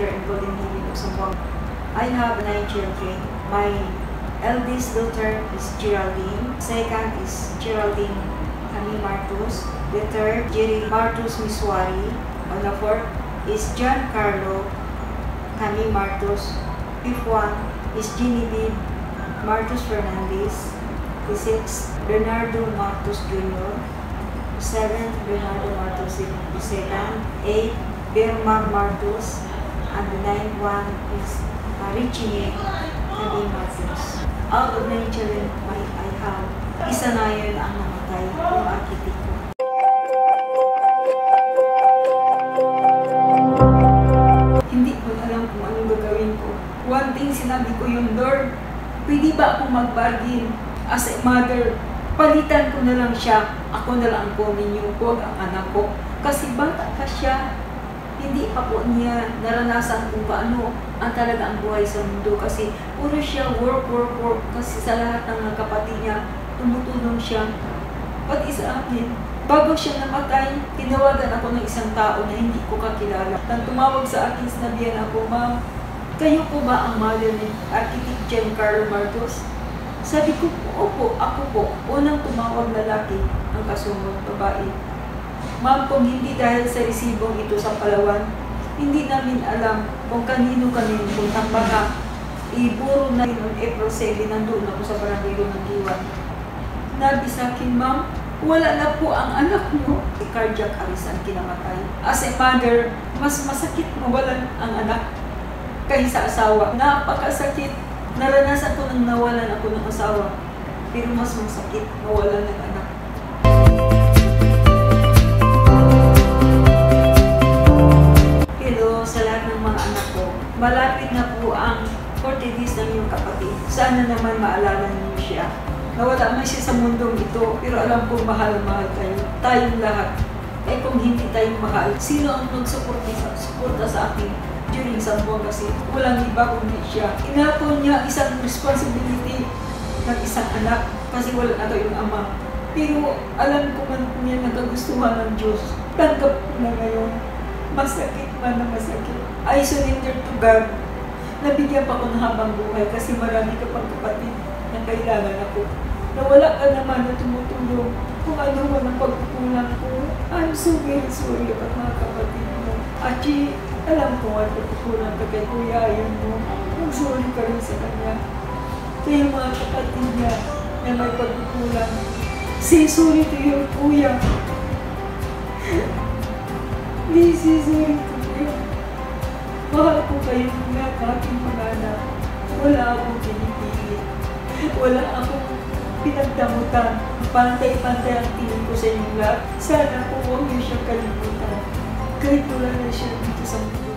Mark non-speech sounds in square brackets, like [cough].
Center in Golden Hill of Zamboanga. I have nine children. My eldest daughter is Geraldine. Second is Geraldine Kami Martus. The third, Jerry Martus Miswari. And the fourth is John Carlo Kami Martus. Fifth one is Genevieve Martus Fernandez. The sixth, Bernardo Martus Jr. Seventh, Bernardo Martus the second. Eight, Birma Martus. And the ninth one is uh, Richie Kami Martus. Out of nine children I, I have, isa na yun ang namatay, yung architect. Hindi ko alam kung anong gagawin ko. One thing sinabi ko yung Lord, pwede ba ako mag-bargain as a mother? Palitan ko na lang siya, ako na lang po ninyo, huwag ang anak ko. Kasi bata pa siya, hindi pa po niya naranasan kung paano ang talaga ang buhay sa mundo. Kasi puro siya work, work, work. Kasi sa lahat ng mga kapatid niya, tumutulong siya. Pati sa akin, Bago siya namatay, tinawagan ako ng isang tao na hindi ko kakilala. Nang tumawag sa akin, sinabihan ako, Ma'am, kayo po ba ang mother ni Architect Giancarlo Marcos? Sabi ko, opo, ako po. Unang tumawag lalaki, ang kasunod, babae. Ma'am, kung hindi dahil sa resibong ito sa Palawan, hindi namin alam kung kanino kami puntang baka. Iburo na noong April 7, nandun ako sa barangay ng Giwan. Nabi sa akin, Ma'am, wala na po ang anak mo. Cardiac arrest ang kinamatay. As a mother, mas masakit mawalan ang anak kaysa asawa. Napakasakit. Naranasan ko nang nawalan ako ng asawa. Pero mas masakit mawalan ng anak. Hello sa lahat ng mga anak ko. Malapit na po ang 40 days ng iyong kapatid. Sana naman maalala niyo siya. Nawala man siya sa mundong ito, pero alam kong mahal-mahal kayo. Tayong lahat. Eh kung hindi tayo mahal, sino ang magsuporta sa, suporta sa akin during Sambuang kasi walang iba kundi siya. Inapon niya isang responsibility ng isang anak kasi wala na yung ama. Pero alam ko man yan nagagustuhan ng Diyos. Tanggap ko na ngayon. Masakit man na masakit. I surrender to God. Nabigyan pa ko ng habang buhay kasi marami ka pang kapatid na kailangan ako. Nawala ka naman na tumutulong kung ano man ang pagkukulang ko. I'm so very sorry about mga kapatid. Achi, alam ko ang pagkukulang ka kay kuya, ayun mo. Sorry ka rin sa kanya. Kaya mga kapatid niya na may pagkukulang, sorry to your kuya. [laughs] Say sorry to you. Mahal ko kayo mga aking mga anak. Wala akong pinipilit. Wala akong pinagdamutan. Pantay-pantay ang tingin ko sa inyo lahat. Sana po huwag niyo siyang kalimutan. Kahit wala na siya dito sa mundo.